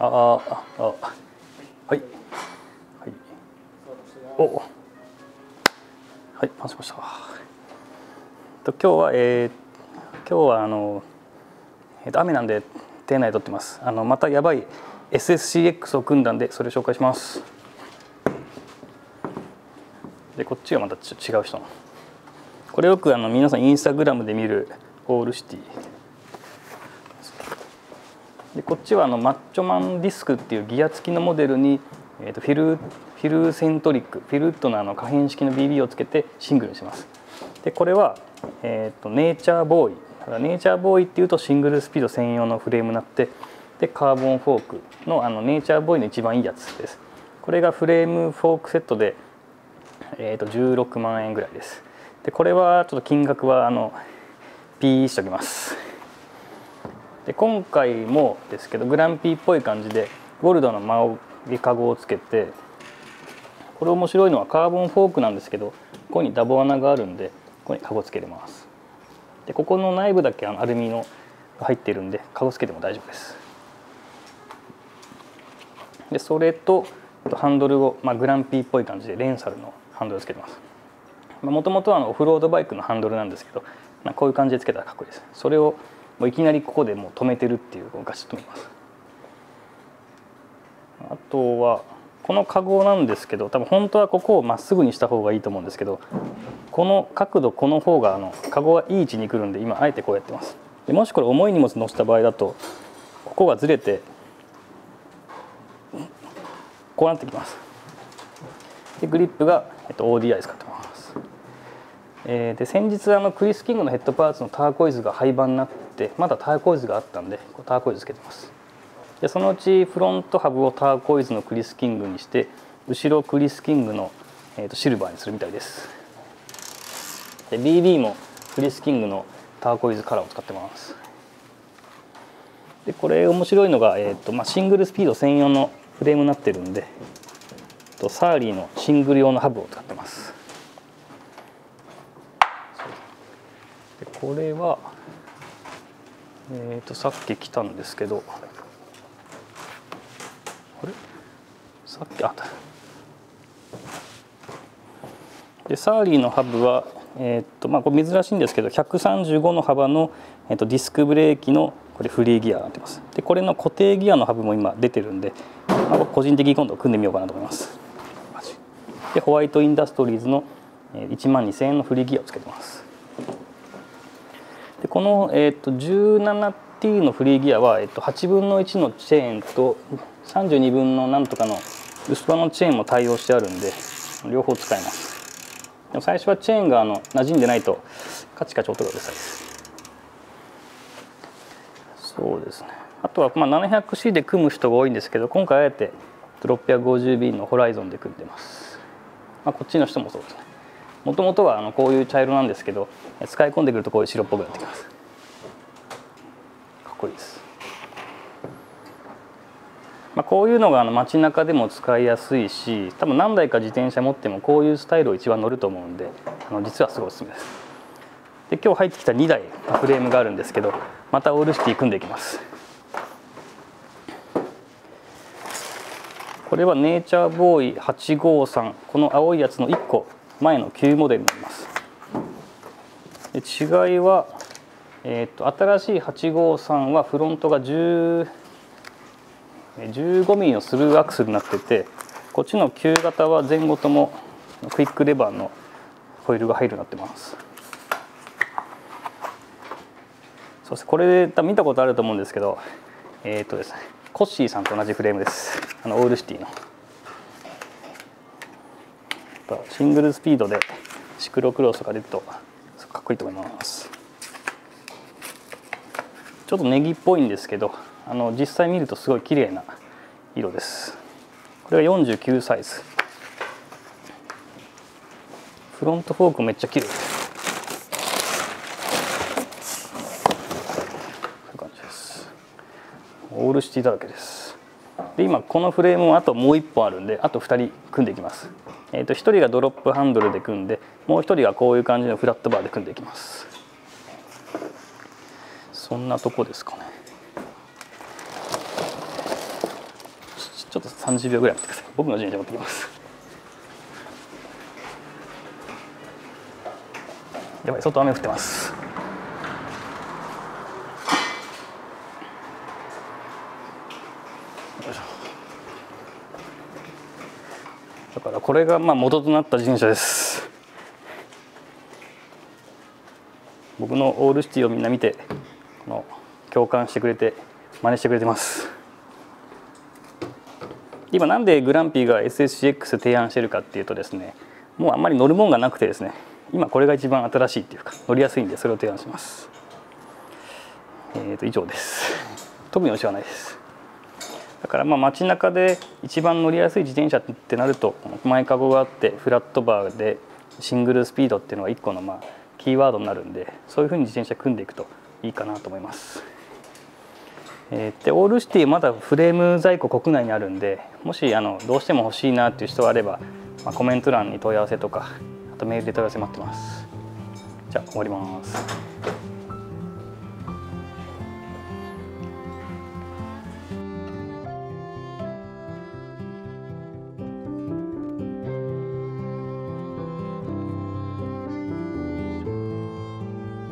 あああはい。はい。お。はい回しました。と今日はえー、今日はあの、えー、と雨なんで店内撮ってます。あのまたやばい SSCX を組んだんでそれを紹介します。でこっちはまた違う人の。これよくあの皆さんインスタグラムで見るオールシティ。でこっちはあのマッチョマンディスクっていうギア付きのモデルに、えー、とフィルフィルセントリックフィルウッドのあの可変式の BB をつけてシングルにします。でこれは、えー、とネイチャーボーイ。ネイチャーボーイっていうとシングルスピード専用のフレームになってでカーボンフォークのあのネイチャーボーイの一番いいやつです。これがフレームフォークセットで、えー、と16万円ぐらいです。でこれはちょっと金額はあのピーしておきます。で今回もですけどグランピーっぽい感じでゴールドの真上カゴをつけてこれ面白いのはカーボンフォークなんですけどここにダボ穴があるんでここにカゴつけれます。でここの内部だけアルミの入ってるんでカゴつけても大丈夫です。でそれとハンドルを、まあ、グランピーっぽい感じでレンサルのハンドルつけてます。もともとはオフロードバイクのハンドルなんですけど、まあ、こういう感じでつけたらかっこいいです。それをもういきなりここでもう止めてるっていうガシッと止めます。あとはこのカゴなんですけど多分本当はここをまっすぐにした方がいいと思うんですけどこの角度この方があのカゴがいい位置に来るんで今あえてこうやってます。でもしこれ重い荷物乗せた場合だとここがずれてこうなってきます。でグリップが、えっと、ODI 使ってます。えー、で先日あのクリス・キングのヘッドパーツのターコイズが廃盤になってまだターコイズがあったんでターコイズつけてます。でそのうちフロントハブをターコイズのクリス・キングにして後ろクリス・キングの、えー、とシルバーにするみたいです。で BB もクリス・キングのターコイズカラーを使ってます。でこれ面白いのが、えーとまあ、シングルスピード専用のフレームになってるんでとサーリーのシングル用のハブを使ってますでこれはえー、とさっき来たんですけどあれ？さっきあった。でサーリーのハブは、えーとまあ、これ珍しいんですけど135の幅の、えー、とディスクブレーキのこれフリーギアになってます。でこれの固定ギアのハブも今出てるんで、まあ、個人的に今度組んでみようかなと思います。でホワイトインダストリーズの1万2000円のフリーギアをつけてます。でこの、えーと、17T のフリーギアは、えーと、8分の1のチェーンと32分のなんとかの薄葉のチェーンも対応してあるんで両方使えます。でも最初はチェーンがあの馴染んでないとカチカチ音がうるさいです。そうですね。あとはまあ 700C で組む人が多いんですけど今回あえて 650B のホライゾンで組んでます、まあ、こっちの人もそうですね。もともとはあのこういう茶色なんですけど使い込んでくるとこういう白っぽくなってきます。かっこいいです。まあ、こういうのがあの街中でも使いやすいし多分何台か自転車持ってもこういうスタイルを一番乗ると思うんであの実はすごいおすすめです。で今日入ってきた2台フレームがあるんですけどまたオールシティ組んでいきます。これはネイチャーボーイ853この青いやつの1個。前の旧モデルになります。で違いは、えーと、新しい853はフロントが10 15ミリのスルーアクセルになっててこっちの旧型は前後ともクイックレバーのホイールが入るようになってます。そしてこれで見たことあると思うんですけどえっ、ー、とですねコッシーさんと同じフレームです。あのオールシティの。シングルスピードでシクロクロスが出るとかっこいいと思います。ちょっとネギっぽいんですけどあの実際見るとすごい綺麗な色です。これが49サイズフロントフォークめっちゃ綺麗。でそういう感じです。オールシティだらけです。で今このフレームはあともう1本あるんであと2人組んでいきます。えー、と1人がドロップハンドルで組んでもう1人がこういう感じのフラットバーで組んでいきます。そんなとこですかね。ちょっと30秒ぐらい待ってください。僕の自転車持ってきます。やばい外雨降ってます。だからこれがまあ元となった自転車です。僕のオールシティをみんな見てこの共感してくれて真似してくれてます。今なんでグランピーが SSCX 提案してるかっていうとですねもうあんまり乗るもんがなくてですね今これが一番新しいっていうか乗りやすいんでそれを提案します。えー、と以上です。特に押しはないです。だからまあ街中で一番乗りやすい自転車ってなると前かごがあってフラットバーでシングルスピードっていうのが1個のまあキーワードになるんでそういうふうに自転車組んでいくといいかなと思います。えー、でオールシティまだフレーム在庫国内にあるんでもしあのどうしても欲しいなっていう人があれば、まあ、コメント欄に問い合わせとかあとメールで問い合わせ待ってます。じゃあ終わります。